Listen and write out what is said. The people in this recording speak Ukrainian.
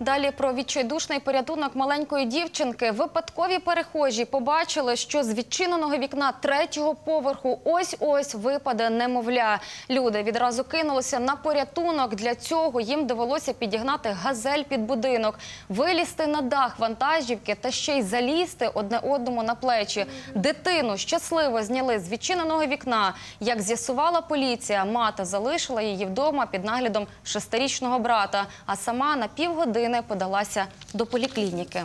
Далі про відчайдушний порятунок маленької дівчинки. Випадкові перехожі побачили, що з відчиненого вікна третього поверху ось-ось випаде немовля. Люди відразу кинулися на порятунок. Для цього їм довелося підігнати газель під будинок, вилізти на дах вантажівки та ще й залізти одне одному на плечі. Дитину щасливо зняли з відчиненого вікна. Як з'ясувала поліція, мати залишила її вдома під наглядом шестирічного брата, а сама на півгодини подалася до поліклініки.